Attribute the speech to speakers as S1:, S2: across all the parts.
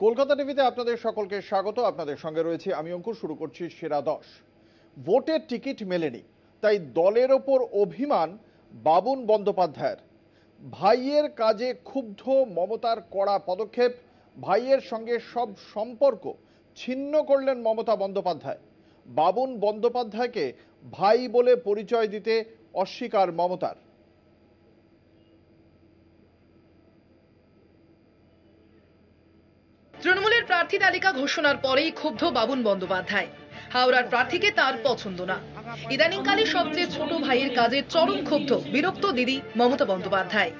S1: কলকাতা টিভিতে আপনাদের সকলকে স্বাগত। আপনাদের সঙ্গে রয়েছে আমি অঙ্কুর, শুরু করছি সেরা দশ। ভোটের টিকিট মেলেনি, তাই দলের ওপর অভিমান বাবুন বন্দ্যোপাধ্যায়ের। ভাইয়ের কাজে ক্ষুব্ধ মমতার কড়া পদক্ষেপ, ভাইয়ের সঙ্গে সব সম্পর্ক ছিন্ন করলেন মমতা বন্দ্যোপাধ্যায়। বাবুন বন্দ্যোপাধ্যায়কে ভাই বলে পরিচয় দিতে অস্বীকার মমতার
S2: তৃণমূলের প্রার্থী তালিকা ঘোষণার পরেই ক্ষুব্ধ বাবুন বন্দ্যোপাধ্যায়। হাওড়ার প্রার্থীকে তার পছন্দ না। ইদানিংকালে সবচেয়ে ছোট ভাইয়ের কাজে চরম ক্ষুব্ধ বিরক্ত দিদি মমতা বন্দ্যোপাধ্যায়।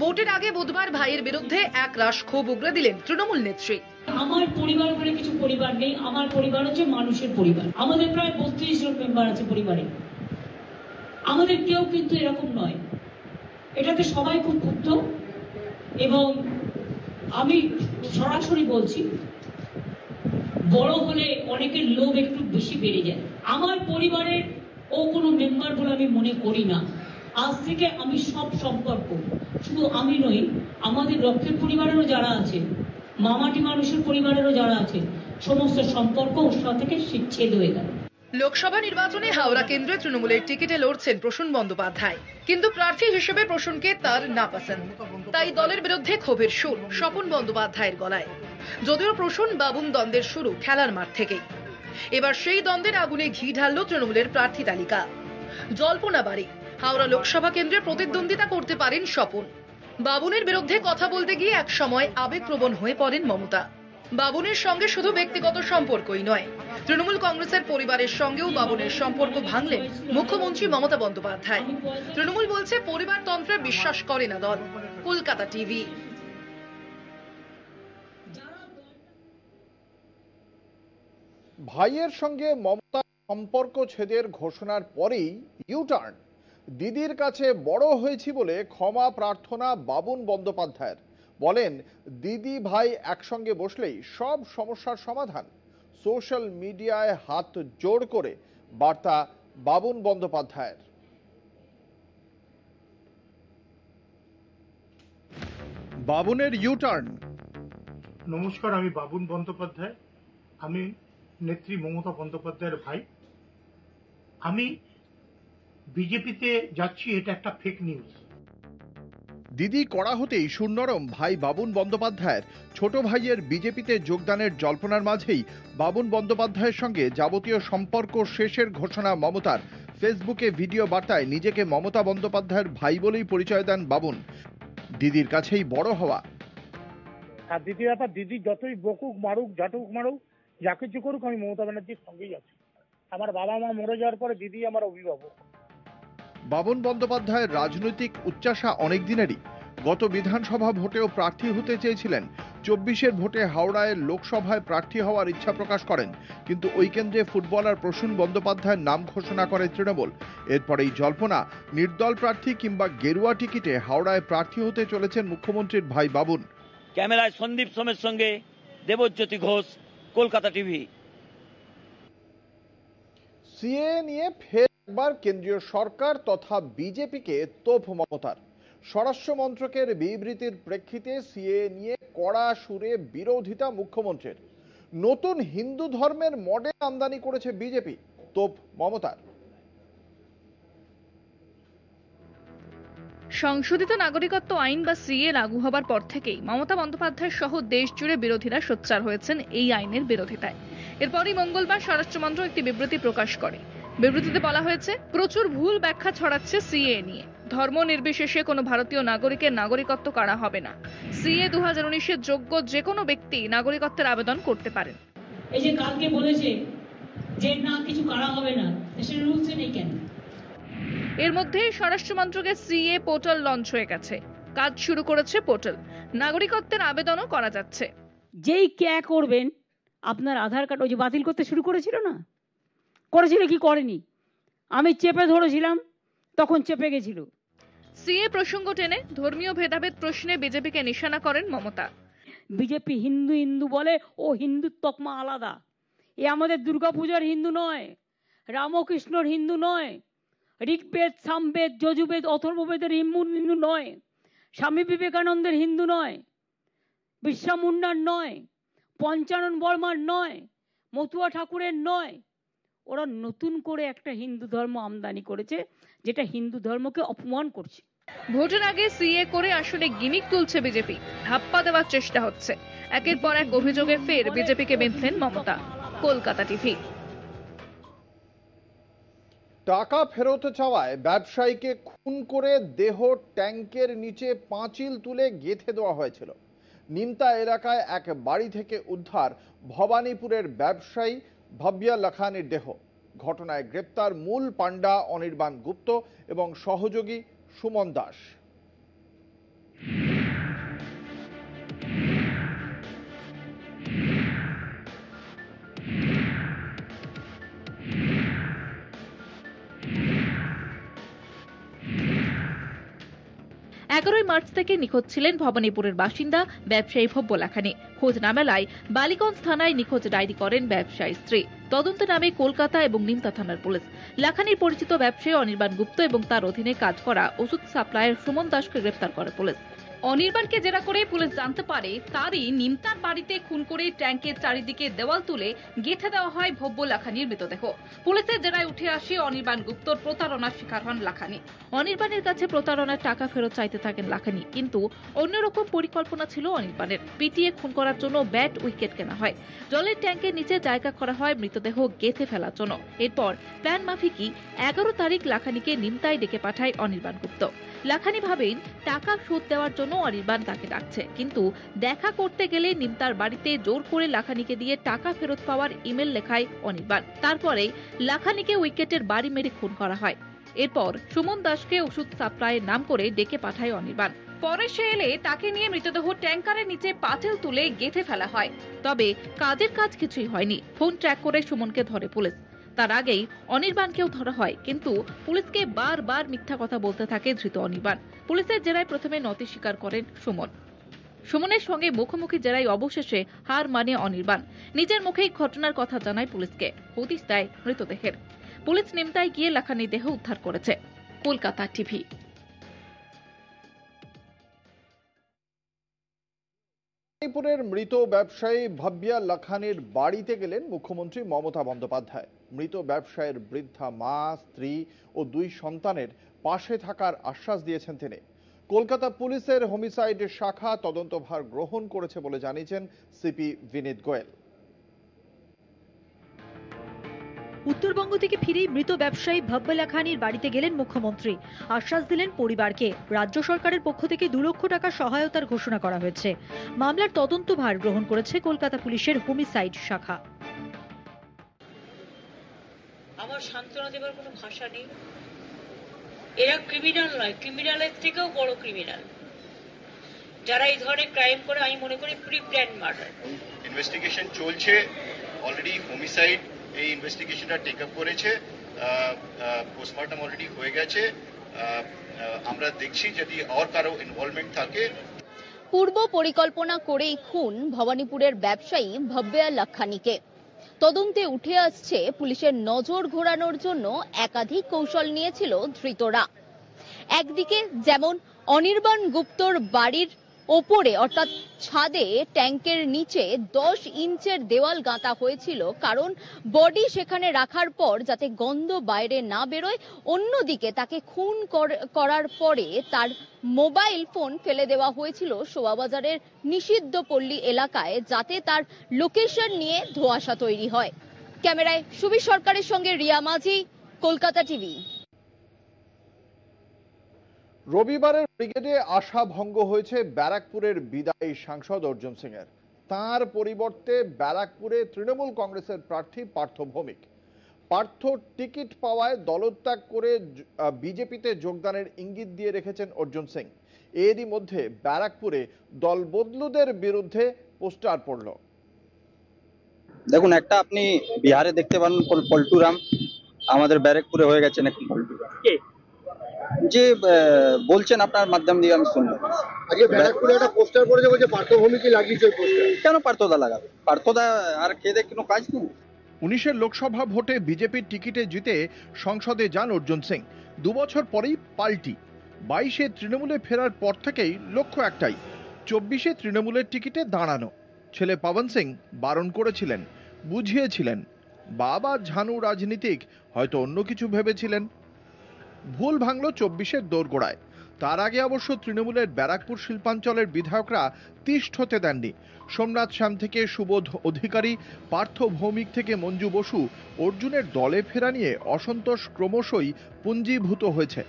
S2: ভোটের আগে বুধবার ভাইয়ের বিরুদ্ধে এক রাশ ক্ষোভ উগরে দিলেন তৃণমূল নেত্রী।
S3: আমার পরিবার বলে কিছু পরিবার নেই, আমার পরিবার হচ্ছে মানুষের পরিবার। আমাদের প্রায় বত্রিশ জন মেম্বার আছে পরিবারে। আমাদের কেউ কিন্তু এরকম নয়। এটাতে সবাই খুব ক্ষুব্ধ এবং আমি সরাসরি বলছি বড় হলে অনেকের লোভ একটু বেশি বেড়ে যায়। আমার পরিবারের ও কোনো মেম্বার বলে আমি মনে করি না। আজ থেকে আমি সব সম্পর্ক শুধু আমি নই, আমাদের রক্ষের পরিবারেরও যারা আছে, মামাটি মানুষের পরিবারেরও যারা আছে, সমস্ত সম্পর্ক ওর থেকে ছেদ হয়ে গেল।
S2: লোকসভা নির্বাচনে হাওড়া কেন্দ্রে তৃণমূলের টিকিটে লড়ছেন প্রসূন বন্দ্যোপাধ্যায়। কিন্তু প্রার্থী হিসেবে প্রসূনকে তার না পছন্দ তাই দলের বিরুদ্ধে ক্ষোভের সুর, স্বপন বন্দ্যোপাধ্যায়ের গলায়। যদিও প্রসূন বাবুন দ্বন্দ্বের শুরু খেলার মাঠ থেকেই। এবার সেই দ্বন্দ্বের আগুনে ঘি ঢালল তৃণমূলের প্রার্থী তালিকা। জল্পনা বাড়ি, হাওড়া লোকসভা কেন্দ্রে প্রতিদ্বন্দ্বিতা করতে পারেন স্বপন। বাবুনের বিরুদ্ধে কথা বলতে গিয়ে এক সময় আবেগপ্রবণ হয়ে পড়েন মমতা। বাবুনের সঙ্গে শুধু ব্যক্তিগত সম্পর্কই নয়, তৃণমূল কংগ্রেসের পরিবারের সঙ্গেও বাবুনের সম্পর্ক ভাঙলেন মুখ্যমন্ত্রী মমতা বন্দ্যোপাধ্যায়। তৃণমূল বলছে, পরিবারতন্ত্রে বিশ্বাস করে না দল। কলকাতা টিভি।
S1: ভাইয়ের সঙ্গে মমতা সম্পর্ক ছেদের ঘোষণার পরেই ইউটার্ন দিদির কাছে বড় হয়েছি বলে ক্ষমা প্রার্থনা বাবুন বন্দ্যোপাধ্যায়ের। বলেন, দিদি ভাই একসঙ্গে বসলেই সব সমস্যার সমাধান। সোশ্যাল মিডিয়ায় হাত জোড় করে বার্তা বাবুন বন্দ্যোপাধ্যায়ের। বাবুনের ইউটার্ন
S4: নমস্কার, আমি বাবুন বন্দ্যোপাধ্যায়। আমি নেত্রী মমতা বন্দ্যোপাধ্যায়ের ভাই। আমি বিজেপিতে যাচ্ছি এটা একটা ফেক নিউজ
S1: দিদি কড়া হতেই সুনরম ভাই বাবুন বন্দ্যোপাধ্যায়ের। ছোট ভাইয়ের বিজেপিতে যোগদানের জল্পনার মাঝেই বাবুন বন্দ্যোপাধ্যায়ের সঙ্গে যাবতীয় সম্পর্ক শেষের ঘোষণা মমতার। ফেসবুকে ভিডিও বার্তায় নিজেকে মমতা বন্দ্যোপাধ্যায়ের ভাই বলেই পরিচয় দেন বাবুন। দিদির কাছেই বড় হওয়া।
S4: আর দ্বিতীয় ব্যাপার দিদি যতই বকুক মারুক জাটুক মারুক যা কিছু করুক আমি মমতা ব্যানার্জির সঙ্গেই আছি। আমার বাবা মা মরে যাওয়ার পরে দিদি আমার অভিভাবক।
S1: বাবুন বন্দ্যোপাধ্যায়ের রাজনৈতিক উচ্চাসা অনেক দিনেরই গত বিধানসভা ভোটেও প্রার্থী হতে চেয়েছিলেন। চব্বিশের ভোটে হাওড়ায় লোকসভায় প্রার্থী হওয়ার ইচ্ছা প্রকাশ করেন। কিন্তু ওই কেন্দ্রে ফুটবলার প্রসূন বন্দ্যোপাধ্যায়ের নাম ঘোষণা করে তৃণমূল। এরপরেই জল্পনা নির্দল প্রার্থী কিংবা গেরুয়া টিকিটে হাওড়ায় প্রার্থী হতে চলেছেন মুখ্যমন্ত্রীর ভাই বাবুন।
S5: ক্যামেরায় সন্দীপ সোমের সঙ্গে দেবজ্যোতি ঘোষ। কলকাতা টিভি।
S1: সিএ নিয়ে ফের একবার কেন্দ্রীয় সরকার তথা বিজেপিকে তোপ মমতার। স্বরাষ্ট্র মন্ত্রকের বিবৃতির প্রেক্ষিতে সিএ নিয়ে কড়া সুরে বিরোধিতা মুখ্যমন্ত্রীর। নতুন হিন্দু ধর্মের মডেল আমদানি করেছে বিজেপি, তোপ মমতার।
S6: সংশোধিত নাগরিকত্ব আইন বা সিএ লাগু হবার পর থেকেই মমতা বন্দ্যোপাধ্যায় সহ দেশ জুড়ে বিরোধীরা সোচ্চার হয়েছেন এই আইনের বিরোধিতায়। এরপরই মঙ্গলবার স্বরাষ্ট্রমন্ত্র একটি বিবৃতি প্রকাশ করে। বিবৃতিতে বলা হয়েছে, প্রচুর ভুল ব্যাখ্যা ছড়াচ্ছে সিএ নিয়ে। ধর্ম নির্বিশেষে কোনো ভারতীয় নাগরিকের নাগরিকত্ব কারা হবে না। সিএ দু হাজার উনিশের যোগ্য যে কোনো ব্যক্তি নাগরিকত্বের আবেদন করতে পারেন।
S3: এই যে কালকে বলেছে যে না, কিছু করা হবে না সেটা রুলসে নেই কেন?
S6: এর মধ্যে স্বরাষ্ট্র মন্ত্রকের সিএ পোর্টাল লঞ্চ হয়ে গেছে। কাজ শুরু করেছে পোর্টাল। নাগরিকত্বের আবেদনও করা যাচ্ছে।
S7: যেই ক্যা করবেন আপনার আধার কার্ড ওই যে বাতিল করতে শুরু করেছিল না? করেছিল কি করেনি? আমি চেপে ধরেছিলাম তখন চেপে গেছিল।
S6: সিএ প্রসঙ্গ টেনে ধর্মীয় ভেদাভেদ প্রশ্নে বিজেপিকে নিশানা করেন মমতা।
S7: বিজেপি হিন্দু হিন্দু বলে ও হিন্দুর তকমা আলাদা। এ আমাদের দুর্গাপূজার হিন্দু নয় রামকৃষ্ণর হিন্দু নয় ঋগ্বেদ, সামবেদ, যজুবেদ, অথর্ববেদের হিন্দু হিন্দু নয়। স্বামী বিবেকানন্দের হিন্দু নয়। বিশ্বা মুন্ডার নয়। পঞ্চানন বর্মার নয়। মতুয়া ঠাকুরের নয়। ওরা নতুন করে একটা হিন্দু ধর্ম আমদানি করেছে, যেটা হিন্দু ধর্মকে অপমান করছে।
S6: ভোটের আগে সিএ করে আসলে গিমিক তুলছে বিজেপি। ধাপ্পা দেওয়ার চেষ্টা হচ্ছে। একের পর এক অভিযোগে ফের বিজেপিকে বেঁধলেন মমতা। কলকাতা টিভি।
S1: টাকা ফেরত চাওয়ায় ব্যবসায়ীকে খুন করে দেহ ট্যাঙ্কের নিচে পাঁচিল তুলে গেঁথে দেওয়া হয়েছিল। নিমতা এলাকায় এক বাড়ি থেকে উদ্ধার ভবানীপুরের ব্যবসায়ী ভব্যা লাখানির দেহ। ঘটনায় গ্রেপ্তার মূল পাণ্ডা অনির্বাণ গুপ্ত এবং সহযোগী সুমন দাস।
S8: এগারোই মার্চ থেকে নিখোঁজ ছিলেন ভবানীপুরের বাসিন্দা ব্যবসায়ী ভব্য লাখানি খোঁজ না মেলায় বালিগঞ্জ থানায় নিখোঁজ ডায়েরি করেন ব্যবসায়ী স্ত্রী। তদন্ত নামে কলকাতা এবং নিমতা থানার পুলিশ। লাখানির পরিচিত ব্যবসায়ী অনির্বাণ গুপ্ত এবং তার অধীনে কাজ করা ওষুধ সাপ্লায়ার সুমন দাসকে গ্রেফতার করে পুলিশ।
S9: অনির্বাণকে জেরা করে পুলিশ জানতে পারে তারই নিমতার বাড়িতে খুন করে ট্যাঙ্কের চারিদিকে দেওয়াল তুলে গেঁথে দেওয়া হয় ভব্য লাখানির মৃতদেহ। পুলিশের জেরায় উঠে আসে অনির্বাণ গুপ্তর প্রতারণার শিকার হন লাখানি।
S8: অনির্বাণের কাছে প্রতারণার টাকা ফেরত চাইতে থাকেন লাখানি, কিন্তু অন্যরকম পরিকল্পনা ছিল অনির্বাণের। পিটিয়ে খুন করার জন্য ব্যাট উইকেট কেনা হয়। জলের ট্যাঙ্কের নিচে জায়গা করা হয় মৃতদেহ গেঁথে ফেলার জন্য। এরপর প্ল্যান মাফিকই এগারো তারিখ লাখানিকে নিমতায় ডেকে পাঠায় অনির্বাণ গুপ্ত। লাখানি ভাবেন, টাকা শোধ দেওয়ার জন্য অনির্বাণ তাকে ডাকছে। কিন্তু দেখা করতে গেলে নিমতার বাড়িতে জোর করে লাখানিকে দিয়ে টাকা ফেরত পাওয়ার ইমেল লেখায় অনির্বাণ। তারপরে লাখানিকে উইকেটের বাড়ি মেরে খুন করা হয়। এরপর সুমন দাসকে ওষুধ সাপ্লাইয়ের নাম করে ডেকে পাঠায় অনির্বাণ।
S9: পরে সে এলে তাকে নিয়ে মৃতদেহ ট্যাঙ্কারের নিচে পাঁচিল তুলে গেঁথে ফেলা হয়।
S8: তবে কাজের কাজ কিছুই হয়নি। ফোন ট্র্যাক করে সুমনকে ধরে পুলিশ। তার আগেই অনির্বাণকেও ধরা হয়। কিন্তু পুলিশকে বারবার মিথ্যা কথা বলতে থাকে ধৃত অনির্বাণ। পুলিশের জেরায় প্রথমে নতি স্বীকার করেন সুমন। সুমনের সঙ্গে মুখোমুখি জেরায় অবশেষে হার মানে অনির্বাণ। নিজের মুখেই ঘটনার কথা জানায় পুলিশকে। হদিস দেয় মৃতদেহের। পুলিশ নিমতায় গিয়ে লাখানি দেহ উদ্ধার করেছে। কলকাতা টিভি।
S1: মণিপুরের মৃত ব্যবসায়ী ভব্যা লাখানির বাড়িতে গেলেন মুখ্যমন্ত্রী মমতা বন্দ্যোপাধ্যায়। মৃত ব্যবসায়ীর বৃদ্ধা মা, স্ত্রী ও দুই সন্তানের পাশে থাকার আশ্বাস দিয়েছেন তিনি। কলকাতা পুলিশের হোমিসাইড শাখা তদন্তভার গ্রহণ করেছে বলে জানিয়েছেন সিপি বিনীত গোয়েল।
S10: উত্তরবঙ্গ থেকে ফিরেই মৃত ব্যবসায়ী ভব্যলা খানির বাড়িতে গেলেন মুখ্যমন্ত্রী। আশ্বাস দিলেন পরিবারকে। রাজ্য সরকারের পক্ষ থেকে দু লক্ষ টাকা সহায়তার ঘোষণা করা হয়েছে। মামলার তদন্তভার গ্রহণ করেছে কলকাতা পুলিশের হোমিসাইড শাখা।
S3: আমার সান্ত্বনা দেবার কোনো ভাষা নেই। এরা ক্রিমিনাল নয় ক্রিমিনালের থেকেও বড় ক্রিমিনাল যারা এই ধরনের ক্রাইম করে আমি মনে করি প্রি প্ল্যান মার্ডার
S11: ইনভেস্টিগেশন চলছে অলরেডি হোমিসাইড এই ইনভেস্টিগেশনটা টেক আপ করেছে। পোস্টমর্টম অলরেডি হয়ে গেছে। আমরা দেখছি যদি আর কারও ইনভলভমেন্ট থাকে।
S12: পূর্ব পরিকল্পনা করেই খুন ভবানীপুরের ব্যবসায়ী ভব্যা লাখানিকে তদন্তে উঠে আসছে পুলিশের নজর ঘোরানোর জন্য একাধিক কৌশল নিয়েছিল ধৃতরা। একদিকে যেমন অনির্বাণ গুপ্তর বাড়ির ওপরে, অর্থাৎ ছাদে, ট্যাঙ্কের নিচে দশ ইঞ্চের দেওয়াল গাঁথা হয়েছিল, কারণ বডি সেখানে রাখার পর যাতে গন্ধ বাইরে না বেরোয়, অন্যদিকে তাকে খুন কর- করার পরে তার মোবাইল ফোন ফেলে দেওয়া হয়েছিল শোভাবাজারের নিষিদ্ধ পল্লী এলাকায়, যাতে তার লোকেশন নিয়ে ধোঁয়াশা তৈরি হয়। ক্যামেরায় সুবীর সরকারের সঙ্গে রিয়া মাঝি, কলকাতা টিভি।
S1: রবিবারের ব্রিগেডে আশা ভঙ্গ হয়েছে ব্যারাকপুরের বিদায়ী সাংসদ অর্জুন সিং এর তাঁর পরিবর্তে ব্যারাকপুরে তৃণমূল কংগ্রেসের প্রার্থী পার্থ ভৌমিক। পার্থ টিকিট পাওয়ায় দলত্যাগ করে বিজেপিতে যোগদানের ইঙ্গিত দিয়ে রেখেছেন অর্জুন সিং। এরই মধ্যে ব্যারাকপুরে দল বদলুদের বিরুদ্ধে পোস্টার পড়ল।
S13: দেখুন একটা আপনি বিহারে দেখতে পান পল্টুরাম। আমাদের ব্যারাকপুরে হয়ে গেছেন এখন পল্টুরাম। যে বলছেন আপনার মাধ্যম দিয়ে আমি শুনলাম।
S14: আজকে ব্যারাকপুরে একটা পোস্টার পড়েছে বলছে পার্থভূমিকে লাগিয়েছে
S13: কেন পার্থদা লাগাবে? পার্থদা আর খেয়ে কোনো কাজ নেই?
S1: উনিশের লোকসভা ভোটে বিজেপির টিকিটে জিতে সংসদে যান অর্জুন সিং। দুবছর পরেই পাল্টি। বাইশে তৃণমূলে ফেরার পর থেকেই লক্ষ্য একটাই চব্বিশে তৃণমূলের টিকিটে দাঁড়ানো। ছেলে পবন সিং বারণ করেছিলেন বুঝিয়েছিলেন। বাবা ঝানু রাজনীতিক হয়তো অন্য কিছু ভেবেছিলেন। ভুল ভাঙল চব্বিশের দোরগোড়ায়। তার আগে অবশ্য তৃণমূলের ব্যারাকপুর শিল্পাঞ্চলের বিধায়করা তিষ্ঠ হতে দেননি। সোমনাথ শ্যাম থেকে সুবোধ অধিকারী, পার্থ ভৌমিক থেকে মঞ্জু বসু, অর্জুনের দলে ফেরা নিয়ে অসন্তোষ ক্রমশই পুঞ্জীভূত হয়েছে।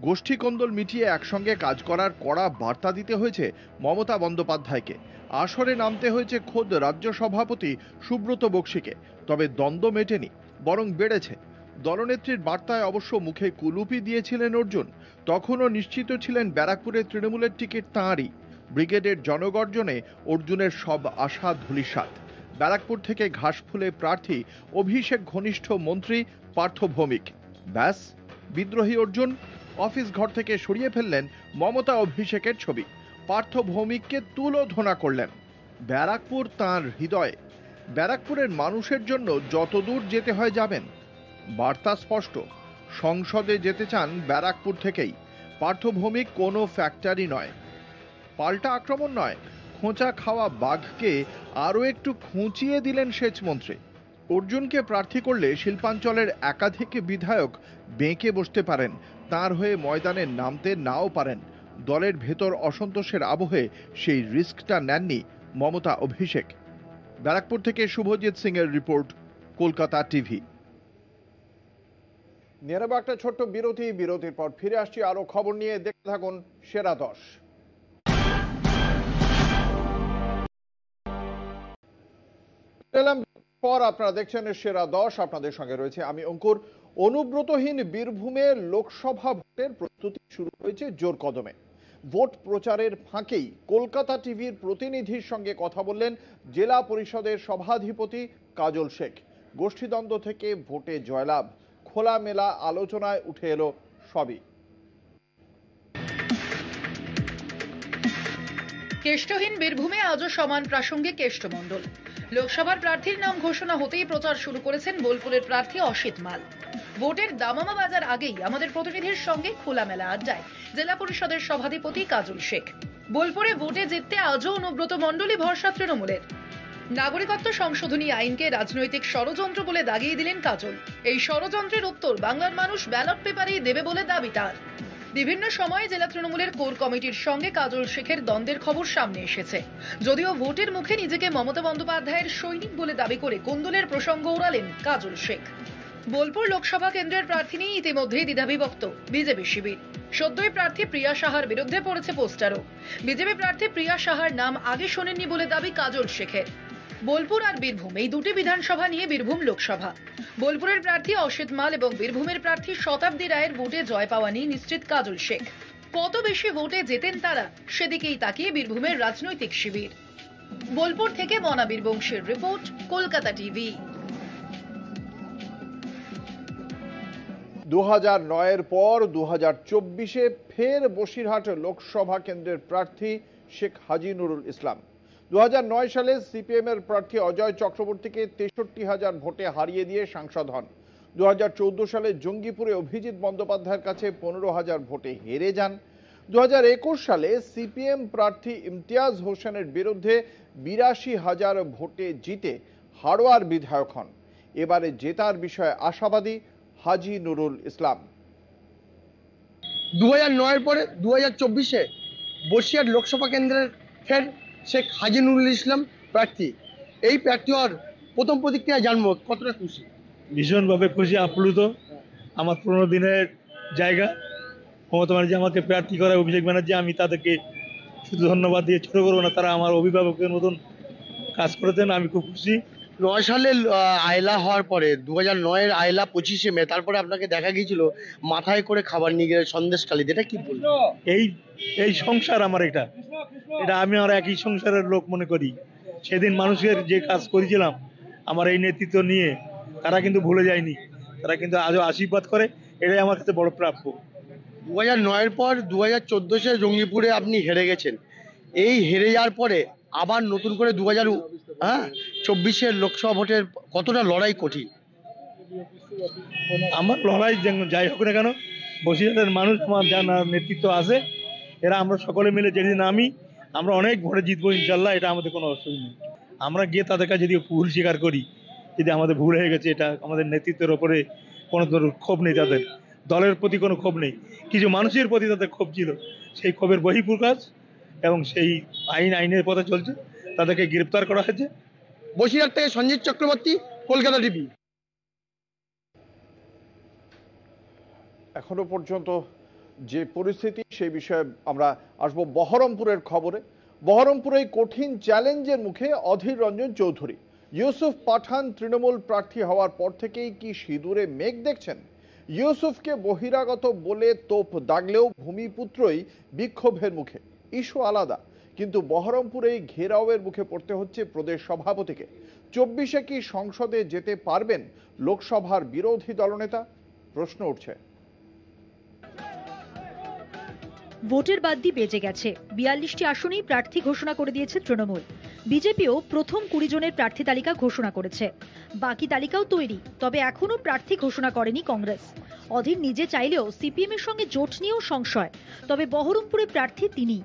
S1: গোষ্ঠী কোন্দল মিটিয়ে একসঙ্গে কাজ করার কড়া বার্তা দিতে হয়েছে মমতা বন্দ্যোপাধ্যায়কে। আসরে নামতে হয়েছে খোদ রাজ্য সভাপতি সুব্রত বক্সিকে। তবে দ্বন্দ্ব মেটেনি, বরং বেড়েছে। দলনেত্রীর বার্তায় অবশ্য মুখে কুলুপি দিয়েছিলেন অর্জুন, তখনও নিশ্চিত ছিলেন ব্যারাকপুরের তৃণমূলের টিকিট তাঁরই। ব্রিগেডের জনগর্জনে অর্জুনের সব আশা ধূলিসাৎ। ব্যারাকপুর থেকে ঘাসফুলে প্রার্থী, অভিষেক ঘনিষ্ঠ মন্ত্রী, পার্থ ভৌমিক। ব্যাস, বিদ্রোহী অর্জুন, অফিস ঘর থেকে সরিয়ে ফেললেন মমতা অভিষেকের ছবি। পার্থ ভৌমিককে তুলোধনা করলেন। ব্যারাকপুর তাঁর হৃদয়ে। ব্যারাকপুরের মানুষের জন্য যতদূর যেতে হয় যাবেন। বার্তা স্পষ্ট। সংসদে যেতে চান ব্যারাকপুর থেকেই। পার্থ ভৌমিক কোনো ফ্যাক্টরি নয়। পাল্টা আক্রমণ নয়, খোঁচা খাওয়া বাঘকে আরও একটু খুঁচিয়ে দিলেন সেচমন্ত্রী। অর্জুনকে প্রার্থী করলে শিল্পাঞ্চলের একাধিক বিধায়ক বেঁকে বসতে পারেন, তার হয়ে ময়দানে নামতে নাও পারেন। দলের ভেতর অসন্তোষের আবহে সেই রিস্কটা নেননি মমতা অভিষেক। ব্যারাকপুর থেকে শুভজিৎ সিং এর রিপোর্ট, কলকাতা টিভি। নেড়াবো একটা ছোট্ট বিরতি, বিরতির পর ফিরে আসছি আরও খবর নিয়ে। দেখতে থাকুন সেরা দশ। পর আপনারা দেখছেন সেরা দশ। আপনাদের সঙ্গে রয়েছে আমি অঙ্কুর। অনুব্রতহীন বীরভূমে লোকসভা ভোটের প্রস্তুতি শুরু হয়েছে জোর কদমে। ভোট প্রচারের ফাঁকেই কলকাতা টিভির প্রতিনিধির সঙ্গে কথা বললেন জেলা পরিষদের সভাধিপতি কাজল শেখ। গোষ্ঠীদ্বন্দ্ব থেকে ভোটে জয়লাভ। খোলামেলা আলোচনায় উঠে এলো সবই।
S2: কেষ্টহীন বীরভূমে আজও সমান প্রাসঙ্গে কেষ্টমণ্ডল। লোকসভার প্রার্থীর নাম ঘোষণা হতেই প্রচার শুরু করেছেন বোলপুরের প্রার্থী অসিত মাল। ভোটের দামামা বাজার আগেই আমাদের প্রতিনিধির সঙ্গে খোলামেলা আড্ডায়। জেলা পরিষদের সভাধিপতি কাজল শেখ। বোলপুরে ভোটে জিততে আজও অনুব্রত মণ্ডলী ভরসা তৃণমূলের। নাগরিকত্ব সংশোধনী আইনকে রাজনৈতিক ষড়যন্ত্র বলে দাগিয়ে দিলেন কাজল। এই ষড়যন্ত্রের উত্তর বাংলার মানুষ ব্যালট পেপারেই দেবে বলে দাবি তার। বিভিন্ন সময়ে জেলা তৃণমূলের কোর কমিটির সঙ্গে কাজল শেখের দ্বন্দ্বের খবর সামনে এসেছে। যদিও ভোটের মুখে নিজেকে মমতা বন্দ্যোপাধ্যায়ের সৈনিক বলে দাবি করে কোন্দলের প্রসঙ্গ ওড়ালেন কাজল শেখ। বোলপুর লোকসভা কেন্দ্রের প্রার্থী নিয়ে ইতিমধ্যেই দ্বিধাবিভক্ত বিজেপি শিবির। সদ্যই প্রার্থী প্রিয়া সাহার বিরুদ্ধে পড়েছে পোস্টারও। বিজেপি প্রার্থী প্রিয়া সাহার নাম আগে শোনেননি বলে দাবি কাজল শেখের। বোলপুর আর বীরভূম। এই দুটি বিধানসভা নিয়ে বীরভূম লোকসভা। বোলপুরের প্রার্থী অসিত মাল এবং বীরভূমের প্রার্থী শতাব্দী রায়ের ভোটে জয় পাওয়া নিয়ে নিশ্চিত কাজল শেখ। কত বেশি ভোটে জেতেন তারা, সেদিকেই তাকিয়ে বীরভূমের রাজনৈতিক শিবির। বোলপুর থেকে মনাবীর বংশের রিপোর্ট, কলকাতা টিভি।
S1: দু হাজার নয়ের পর দু হাজার চব্বিশে ফের বসিরহাট লোকসভা কেন্দ্রের প্রার্থী শেখ হাজি নুরুল ইসলাম। দু নয় সালে সিপিএম এর প্রার্থী অজয় চক্রবর্তীকে তেষট্টি হাজার ভোটে হারিয়ে দিয়ে সাংসদ হন। দু হাজার চৌদ্দ সালে জঙ্গিপুরে অভিজিৎ বন্দ্যোপাধ্যায়ের কাছে পনেরো হাজার ভোটে হেরে যান। দু হাজার একুশ সালে সিপিএম প্রার্থী ইমতিয়াজ হোসেনের বিরুদ্ধে বিরাশি হাজার ভোটে জিতে হাড়োয়ার বিধায়ক হন। এবারে জেতার বিষয়ে আশাবাদী হাজি নুরুল ইসলাম।
S14: দু হাজার পরে দু হাজার চব্বিশে বসিরহাট লোকসভা কেন্দ্রের ফের শেখ হাজিনুল ইসলাম প্রার্থী। এই প্রার্থী হওয়ার প্রথম প্রতিক্রিয়া জানব, কতটা খুশি?
S15: ভীষণভাবে খুশি, আপ্লুত। আমার পুরোনো দিনের জায়গা। মমতা ব্যানার্জি আমাকে প্রার্থী করে অভিষেক ব্যানার্জি, আমি তাদেরকে শুধু ধন্যবাদ দিয়ে ছোটো করব না, তারা আমার অভিভাবকের মতন কাজ করেছেন, আমি খুব খুশি।
S14: নয় সালে আয়লা হওয়ার পরে দু হাজার নয়ের আয়লা পঁচিশে মে তারপরে আপনাকে দেখা গিয়েছিল মাথায় করে খাবার নিয়ে গেলে সন্দেশকালী এটা কি বলব?
S15: এই এই সংসার আমার এটা। এটা আমি আমার একই সংসারের লোক মনে করি। সেদিন মানুষের যে কাজ করেছিলাম আমার এই নেতৃত্ব নিয়ে তারা কিন্তু ভুলে যায়নি। তারা কিন্তু আজও আশীর্বাদ করে। এটাই আমার কাছে বড় প্রাপ্য।
S14: দু হাজার নয়ের পর দু হাজার চোদ্দ সালে জঙ্গিপুরে আপনি হেরে গেছেন। এই হেরে যাওয়ার পরে আবার নতুন করে দু হাজার হ্যাঁ? চব্বিশের লোকসভা ভোটের কতটা লড়াই কঠিন?
S15: আমার লড়াই যাই হোক না কেন, বসিরহাটের মানুষ আমার যা না- নেতৃত্ব আছে, এরা আমরা সকলে মিলে যেদিন নামি, আমরা অনেক ভোটে জিতবো ইনশাল্লাহ, এটা আমাদের কোনো অসুবিধা নেই। আমরা গিয়ে তাদের কাছে যদি ভুল স্বীকার করি, যদি আমাদের ভুল হয়ে গেছে, এটা আমাদের নেতৃত্বের ওপরে কোনো ক্ষোভ নেই তাদের। দলের প্রতি কোনো ক্ষোভ নেই। কিছু মানুষের প্রতি তাদের ক্ষোভ ছিল, সেই ক্ষোভের বহিঃপ্রকাশ এবং সেই আইন, আইনের পথে চলছে, তাদেরকে গ্রেপ্তার করা হয়েছে।
S14: বসিরহাট থেকে সঞ্জিত চক্রবর্তী, কলকাতা টিভি
S1: এখনও পর্যন্ত যে পরিস্থিতি, সেই বিষয়ে আমরা আসব বহরমপুরের খবরে। বহরমপুরে কঠিন চ্যালেঞ্জের মুখে অধীর রঞ্জন চৌধুরী। ইউসুফ পাঠান তৃণমূল প্রার্থী হওয়ার পর থেকেই কি সিঁদুরে মেঘ দেখছেন? ইউসুফকে বহিরাগত বলে তোপ দাগলেও ভূমিপুত্রই বিক্ষোভের মুখে। ইস্যু আলাদা। কিন্তু বহরমপুরে ঘেরাওয়ের মুখে পড়তে হচ্ছে প্রদেশ সভাপতিকে। চব্বিশে কি সংসদে যেতে পারবেন লোকসভার বিরোধী দলনেতা? প্রশ্ন উঠছে।
S10: ভোটের বাদ্যি বেজে গেছে। বিয়াল্লিশটি আসনেই প্রার্থী ঘোষণা করে দিয়েছে তৃণমূল। বিজেপিও প্রথম কুড়ি জনের প্রার্থী তালিকা ঘোষণা করেছে। বাকি তালিকাও তৈরি, তবে এখনও প্রার্থী ঘোষণা করেনি কংগ্রেস। অধীর নিজে চাইলেও সিপিএম এর সঙ্গে জোট নিয়েও সংশয়, তবে বহরমপুরে প্রার্থী তিনি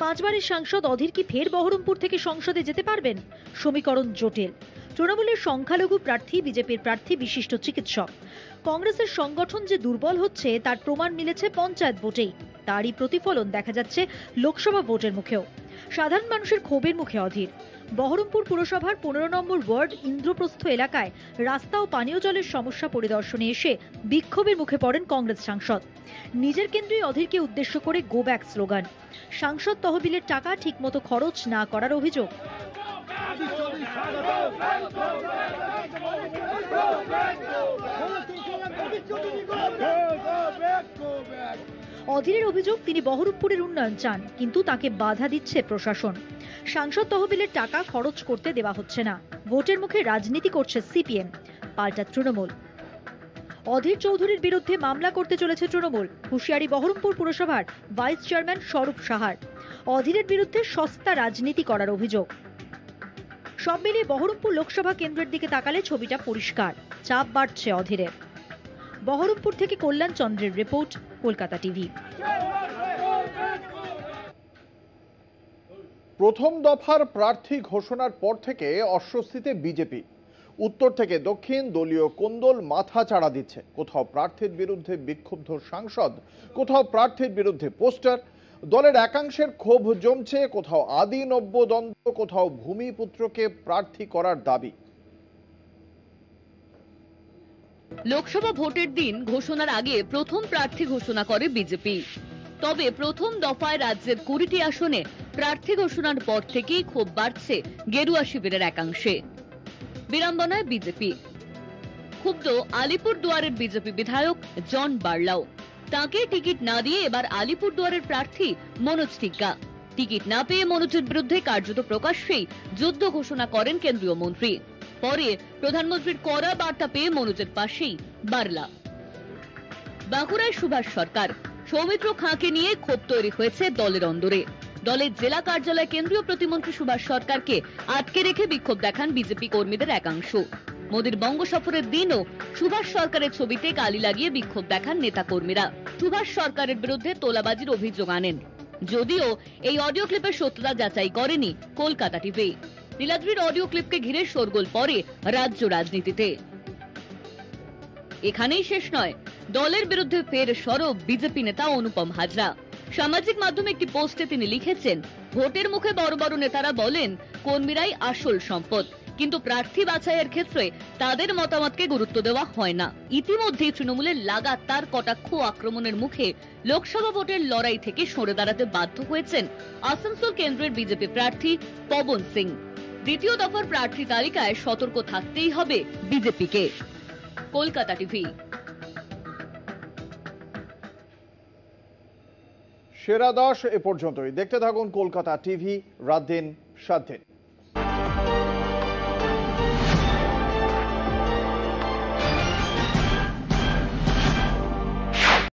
S10: পাঁচবারের সাংসদ অধীর কি ফের বহরমপুর থেকে সংসদে যেতে পারবেন? সমীকরণ জটিল। তৃণমূলের সংখ্যালঘু প্রার্থী, বিজেপির প্রার্থী, বিশিষ্ট চিকিৎসক। কংগ্রেসের সংগঠন যে দুর্বল হচ্ছে, তার প্রমাণ মিলেছে পঞ্চায়েত ভোটেই। তারই প্রতিফলন দেখা যাচ্ছে লোকসভা ভোটের মুখেও। সাধারণ মানুষের ক্ষোভের মুখে অধীর। বহরমপুর পুরসভার পনেরো নম্বর ওয়ার্ড ইন্দ্রপ্রস্থ এলাকায় রাস্তা ও পানীয় জলের সমস্যা পরিদর্শনে এসে বিক্ষোভের মুখে পড়েন কংগ্রেস সাংসদ। নিজের কেন্দ্রীয় অধীরকে উদ্দেশ্য করে গো ব্যাক স্লোগান। সাংসদ তহবিলের টাকা ঠিকমতো খরচ না করার অভিযোগ। অধীরের অভিযোগ তিনি বহরমপুরের উন্নয়ন চান, কিন্তু তাকে বাধা দিচ্ছে প্রশাসন। সাংসদ তহবিলের টাকা খরচ করতে দেওয়া হচ্ছে না। ভোটের মুখে রাজনীতি করছে সিপিএম। পাল্টা তৃণমূল। অধীর চৌধুরীর বিরুদ্ধে মামলা করতে চলেছে তৃণমূল। হুঁশিয়ারি বহরমপুর পুরসভার ভাইস চেয়ারম্যান স্বরূপ সাহার। অধীরের বিরুদ্ধে সস্তা রাজনীতি করার অভিযোগ। সব মিলিয়ে বহরমপুর লোকসভা কেন্দ্রের দিকে তাকালে ছবিটা পরিষ্কার। চাপ বাড়ছে অধীরের। বহরমপুর থেকে কল্যাণ চন্দ্রের রিপোর্ট। কলকাতা টিভি।
S1: প্রথম দফার প্রার্থী ঘোষণার পর থেকে অস্বস্তিতে বিজেপি। উত্তর থেকে দক্ষিণ দলীয় কোন্দল মাথা চাড়া দিচ্ছে। কোথাও প্রার্থীর বিরুদ্ধে বিক্ষুব্ধ সাংসদ, কোথাও প্রার্থীর বিরুদ্ধে পোস্টার, দলের একাংশের ক্ষোভ জমছে, কোথাও আদি নব্য দ্বন্দ্ব কোথাও ভূমিপুত্রকে প্রার্থী করার দাবি।
S16: লোকসভা ভোটের দিন ঘোষণার আগে প্রথম প্রার্থী ঘোষণা করে বিজেপি। তবে প্রথম দফায় রাজ্যের কুড়িটি আসনে প্রার্থী ঘোষণার পর থেকেই ক্ষোভ বাড়ছে গেরুয়া শিবিরের একাংশে। বিড়ম্বনায় বিজেপি। ক্ষুব্ধ আলিপুর দুয়ারের বিজেপি বিধায়ক জন বার্লাও। তাকে টিকিট না দিয়ে এবার আলিপুর দুয়ারের প্রার্থী মনোজ টিগ্গা টিকিট না পেয়ে মনোজের বিরুদ্ধে কার্যত প্রকাশ্যেই যুদ্ধ ঘোষণা করেন কেন্দ্রীয় মন্ত্রী। পরে প্রধানমন্ত্রীর কড়া বার্তা পেয়ে মনোজের পাশেই, বার্লা। বাঁকুড়ায় সুভাষ সরকার, সৌমিত্র খাঁকে নিয়ে ক্ষোভ তৈরি হয়েছে দলের অন্দরে। দলের জেলা কার্যালয় কেন্দ্রীয় প্রতিমন্ত্রী সুভাষ সরকারকে আটকে রেখে বিক্ষোভ দেখান বিজেপি কর্মীদের একাংশ। মোদীর বঙ্গ সফরের দিনও সুভাষ সরকারের ছবিতে কালি লাগিয়ে বিক্ষোভ দেখান নেতা কর্মীরা সুভাষ সরকারের বিরুদ্ধে তোলাবাজির অভিযোগ আনেন। যদিও এই অডিও ক্লিপের সত্যতা যাচাই করেনি কলকাতা টিভি। নীলাদ্রির অডিও ক্লিপকে ঘিরে শোরগোল পরে রাজ্য রাজনীতিতে। এখানেই শেষ নয়, দলের বিরুদ্ধে ফের সরব বিজেপি নেতা অনুপম হাজরা। সামাজিক মাধ্যমে একটি পোস্টে তিনি লিখেছেন, ভোটের মুখে বড় বড় নেতারা বলেন, কর্মীরাই আসল সম্পদ। কিন্তু প্রার্থী বাছাইয়ের ক্ষেত্রে তাদের মতামতকে গুরুত্ব দেওয়া হয় না। ইতিমধ্যেই তৃণমূলের লাগাতার কটাক্ষ আক্রমণের মুখে লোকসভা ভোটের লড়াই থেকে সরে দাঁড়াতে বাধ্য হয়েছেন আসানসোল কেন্দ্রের বিজেপি প্রার্থী পবন সিং। দ্বিতীয় দফার প্রার্থী তালিকায় সতর্ক থাকতেই হবে বিজেপিকে। কলকাতা টিভি।
S1: সেরা দশ এ পর্যন্তই। দেখতে থাকুন কলকাতা টিভি, রাত দিন, সাত দিন।